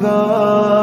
God.